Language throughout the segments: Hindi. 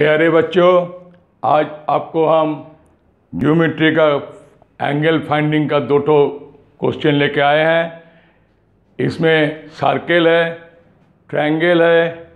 प्यारे बच्चों, आज आपको हम ज्योमेट्री का एंगल फाइंडिंग का दो ठो क्वेश्चन लेके आए हैं। इसमें सर्कल है ट्रायंगल है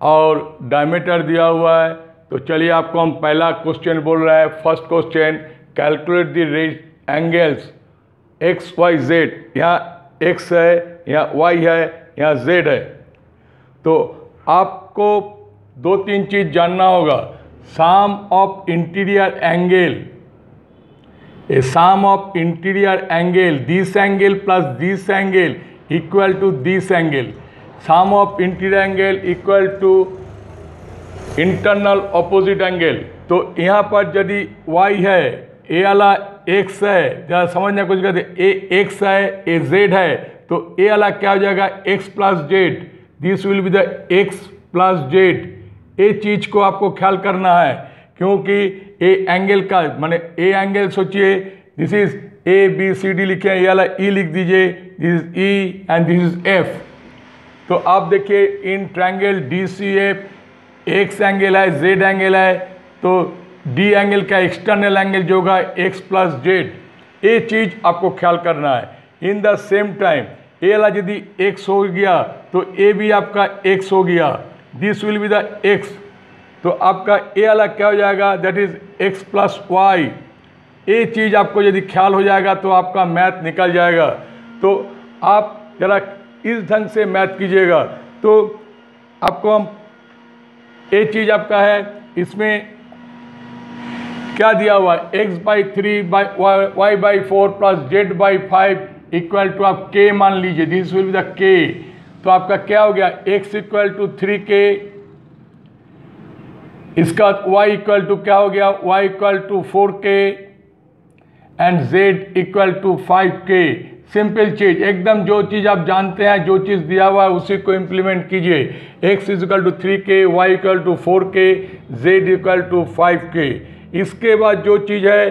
और डायमीटर दिया हुआ है। तो चलिए आपको हम पहला क्वेश्चन बोल रहा है। First question calculate the rays angles X Y Z यहाँ एक्स है, यहाँ वाई है, यहाँ जेड है। तो आपको दो तीन चीज़ जानना होगा। साम of interior angle a sum of interior angle this angle plus this angle equal to this angle sum of interior angle equal to internal opposite angle तो यहाँ पर यदि y है ए वाला एक्स है, जरा समझना कुछ कहते ए एक्स है ए जेड है तो ए वाला क्या हो जाएगा? X plus Z this will be the x plus Z ये चीज़ को आपको ख्याल करना है, क्योंकि ए एंगल का, माने ए एंगल सोचिए this is A B C D लिखे ये वाला ई लिख दीजिए this is E and this is F तो आप देखिए in triangle D C F X angle है जेड एंगल है तो डी एंगल का एक्सटर्नल एंगल जो होगा एक्स प्लस जेड ये चीज़ आपको ख्याल करना है। In the same time A वाला यदि एक्स हो गया तो ए भी आपका एक्स हो गया। This will be the X तो आपका ए वाला क्या हो जाएगा? That is X plus Y ये चीज़ आपको यदि ख्याल हो जाएगा तो आपका मैथ निकल जाएगा। तो आप ज़रा इस ढंग से मैथ कीजिएगा। तो आपको हम ये चीज़ आपका है, इसमें क्या दिया हुआ है? X by three by Y by four plus Z by five equal to आप के मान लीजिए। दिस विल बी द के तो आपका क्या हो गया? एक्स इक्वल टू थ्री के इसका y इक्वल टू क्या हो गया? y equal to four K and z equal to five K simple चीज़। एकदम जो चीज़ आप जानते हैं, जो चीज़ दिया हुआ है, उसी को इम्प्लीमेंट कीजिए। x equal to three K Y equal to four K Z equal to five K इसके बाद जो चीज़ है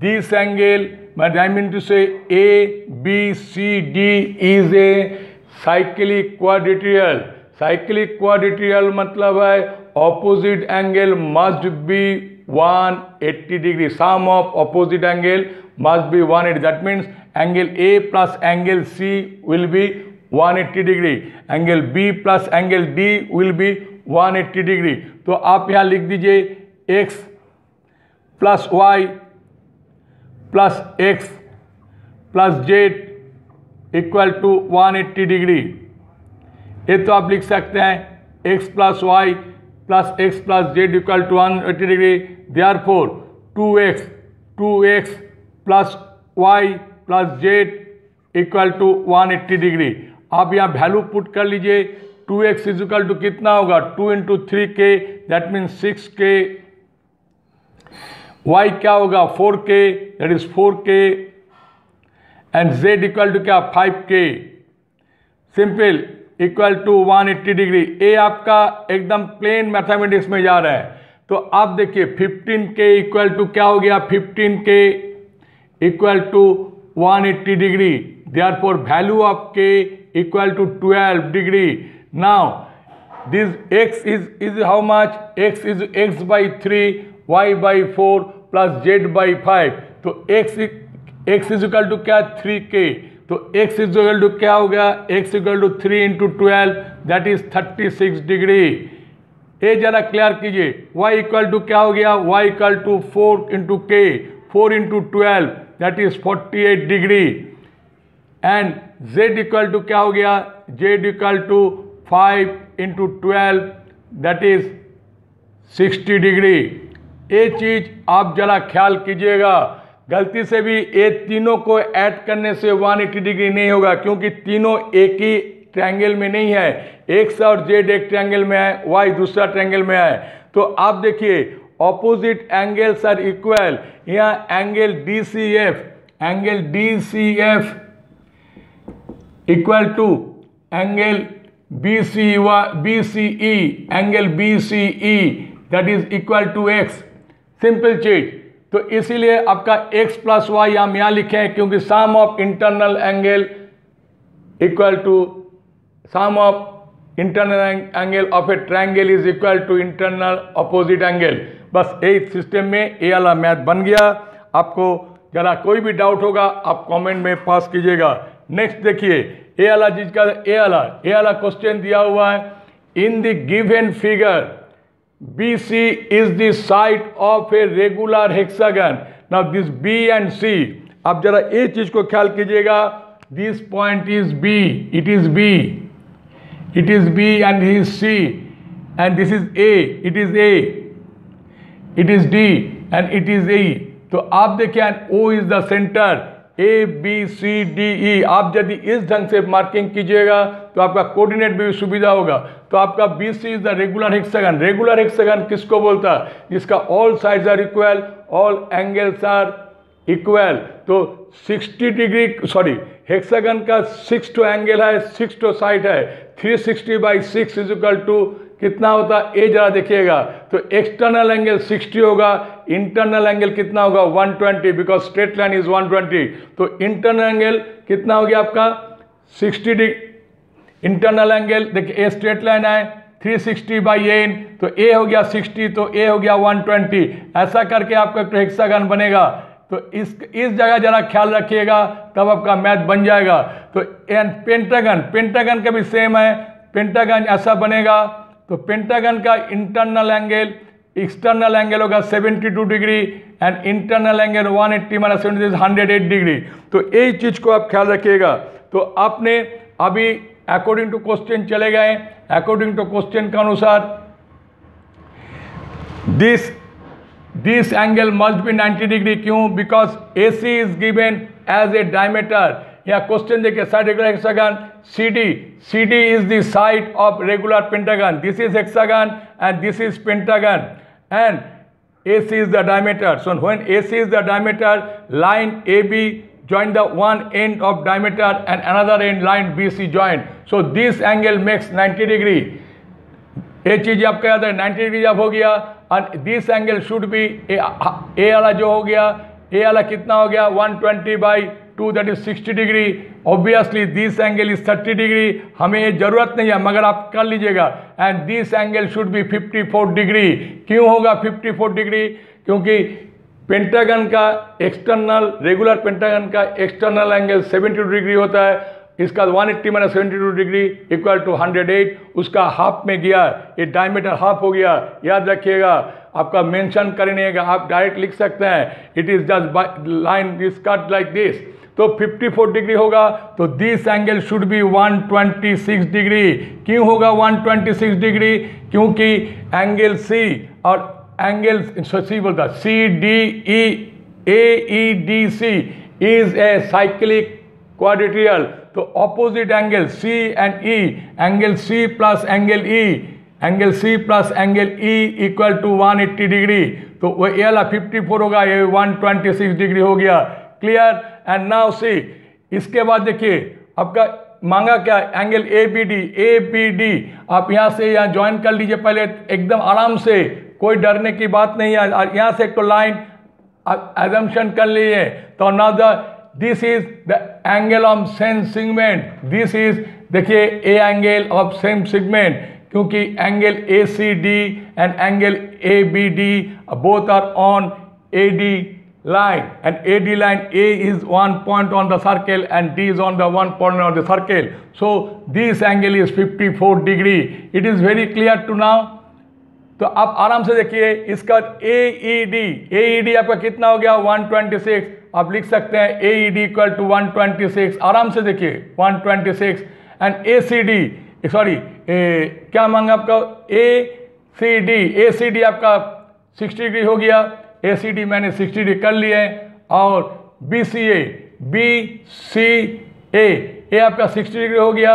this angle I mean to से A B C D is a cyclic quadrilateral cyclic quadrilateral मतलब है opposite angle must be 180 degree sum of opposite angle must be 180 eight that means angle A plus angle C will be 180 degree angle B plus angle D will be 180 degree तो आप यहाँ लिख दीजिए X plus Y plus X plus Z equal to 180 degree ये तो आप लिख सकते हैं, x plus Y plus x plus z equal to 180 degree. Therefore 2x 2x plus y plus z equal to 180 degree आप यहाँ वैल्यू पुट कर लीजिए टू एक्स इजिकल टू कितना होगा? Two into three K that mean six K Y क्या होगा? Four K that is four K and Z equal to क्या? Five K simple equal to 180 degree a आपका एकदम प्लेन मैथमेटिक्स में जा रहा है। तो आप देखिए 15 के इक्वल टू क्या हो गया? 15 के equal to 180 degree therefore value of K equal to 12 degree now this X is is how much X is X by three Y by four plus Z by five तो x x is equal to क्या? थ्री के तो एक्स इज़ इक्वल टू क्या हो गया? X equal to three into twelve that is thirty six degree ये जरा क्लियर कीजिए। y इक्वल टू क्या हो गया? y equal to four into K four into twelve that is forty eight degree and z equal to क्या हो गया? z equal to five into twelve that is sixty degree ये चीज़ आप जरा ख्याल कीजिएगा। गलती से भी ये तीनों को ऐड करने से 180 डिग्री नहीं होगा, क्योंकि तीनों एक ही ट्रायंगल में नहीं है। एक्स और जेड एक ट्रायंगल में है वाई दूसरा ट्रायंगल में है। तो आप देखिए ऑपोजिट एंगल्स आर इक्वल यहाँ angle D C F angle D C F equal to angle B C B C E angle B C E that is equal to X simple चीज़ तो इसीलिए आपका x प्लस वाई हम यहाँ लिखे हैं, क्योंकि sum of internal angle equal to sum of internal angle of a triangle is equal to internal opposite angle बस यही सिस्टम में ए वाला मैथ बन गया। आपको जरा कोई भी डाउट होगा, आप कमेंट में पास कीजिएगा। नेक्स्ट देखिए ए वाला चीज़ का ए वाला ए वाला क्वेश्चन दिया हुआ है। In the given figure C is the side of a regular hexagon now this B and C आप जरा ये चीज़ को ख्याल कीजिएगा। This point is B it is B it is B and is C and this is A it is A it is D and it is A तो आप देखिए and O is the centre A B C D E आप यदि इस ढंग से मार्किंग कीजिएगा तो आपका कोऑर्डिनेट भी सुविधा होगा। तो आपका B C is the regular hexagon regular hexagon किसको बोलता है? जिसका all sides are equal all angles are equal तो 60 डिग्री सॉरी हेक्सागन का सिक्स टू एंगल है सिक्स टू साइड है. 360 sixty by six is equal to कितना होता है? ए जरा देखिएगा। तो एक्सटर्नल एंगल 60 होगा इंटरनल एंगल कितना होगा? 120 बिकॉज़ स्ट्रेट लाइन इज़ 120 तो इंटरनल एंगल कितना हो गया आपका? 60 डिग्री इंटरनल एंगल देखिए ए स्ट्रेट लाइन है 360 सिक्सटी बाई एन तो ए हो गया 60 तो ए हो गया 120 ऐसा करके आपका एक हेक्सागन बनेगा। तो इस इस जगह जरा ख्याल रखिएगा, तब आपका मैथ बन जाएगा। तो एन पेंटागन पेंटागन का भी सेम है। पेंटागन ऐसा बनेगा तो पेंटागन का इंटरनल एंगल एक्सटर्नल एंगल होगा 72 degree and internal angle 180 eighty minus seventy hundred eight degree तो यही चीज़ को आप ख्याल रखिएगा। तो आपने अभी अकॉर्डिंग टू क्वेश्चन चले गए। अकॉर्डिंग टू क्वेश्चन के अनुसार this this angle must be 90 degree क्यों? Because A C is given as a diameter या क्वेश्चन देखिए side regular hexagon C D is the side of regular pentagon this is hexagon and this is pentagon and A C is the diameter so when A C is the diameter line A B join the one end of diameter and another end line B C join so this angle makes 90 degree ये चीज़ आपका याद हैं नाइन्टी डिग्री जब हो गया and this angle should be A वाला जो हो गया ए वाला कितना हो गया? One twenty by two that is 60 degree. Obviously this angle is 30 degree. हमें ये ज़रूरत नहीं है, मगर आप कर लीजिएगा। And this angle should be 54 degree. क्यों होगा 54 डिग्री? क्योंकि पेंटागन का एक्सटर्नल रेगुलर पेंटागन का एक्सटर्नल एंगल 72 डिग्री होता है। इसका 180 eighty minus seventy degree equal to 108 उसका हाफ़ में गया, ये डायमीटर हाफ़ हो गया। याद रखिएगा, आपका मेंशन करने का आप डायरेक्ट लिख सकते हैं। It is just line is cut like this तो 54 डिग्री होगा तो this angle should be 126 degree क्यों होगा 126 डिग्री क्योंकि एंगल सी और एंगल सी बोलता C D E A E D C is a cyclic quadrilateral तो opposite angle C and E angle C plus angle E angle C plus angle E equal to 180 degree तो वो ए वाला 54 होगा, ये 126 डिग्री हो गया. क्लियर एंड नाउ सी इसके बाद देखिए, आपका मांगा क्या angle A B D A B D आप यहाँ से यहाँ ज्वाइन कर लीजिए पहले, एकदम आराम से, कोई डरने की बात नहीं है। और यहाँ से एक तो लाइन एजम्पन कर लीजिए। तो ना the this is the angle of same segment this is देखिए A angle of same segment क्योंकि angle A C D and angle A B D both are on A D line and AD line A is one point on the circle and D is on the one point on the circle. So this angle is 54 degree. It is very clear to now. तो आप आराम से देखिए इसका ए E D A E D आपका कितना हो गया 126 आप लिख सकते हैं A E D equal to 126 आराम से देखिए 126 and A C D sorry क्या मांगा आपका ए C D A C D आपका 60 डिग्री हो गया ए मैंने सिक्सटी डी कर लिए और बी सी ए बी सी ए ए आपका सिक्सटी डिग्री हो गया।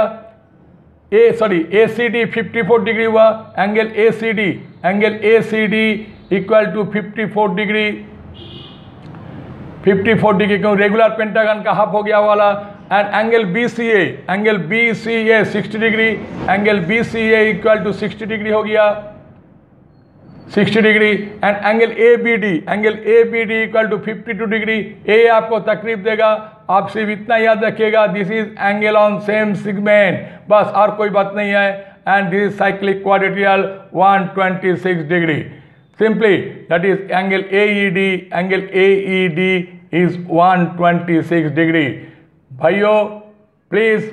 A sorry A C D fifty four degree हुआ। Angle A C D angle A C D equal to fifty four degree fifty four degree क्यों? रेगुलर पेंटागन का हाफ़ हो गया वाला। And angle B C A angle B C A sixty degree angle B C A equal to sixty degree हो गया। 60 degree and angle A B D, angle A B D equal to 52 degree. ए आपको तकलीफ़ देगा, आप सिर्फ़ इतना याद रखिएगा this is angle on same segment बस और कोई बात नहीं है। And this is cyclic quadrilateral 126 degree simply, that is angle AED angle AED is 126 degree भाइयों प्लीज़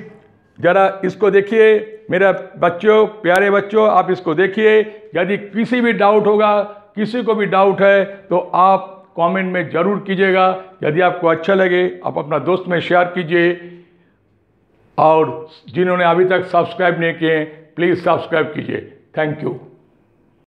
जरा इसको देखिए, मेरे बच्चों, प्यारे बच्चों, आप इसको देखिए। यदि किसी भी डाउट होगा, किसी को भी डाउट है तो आप कमेंट में ज़रूर कीजिएगा। यदि आपको अच्छा लगे, आप अपना दोस्त में शेयर कीजिए। और जिन्होंने अभी तक सब्सक्राइब नहीं किए प्लीज़ सब्सक्राइब कीजिए। Thank you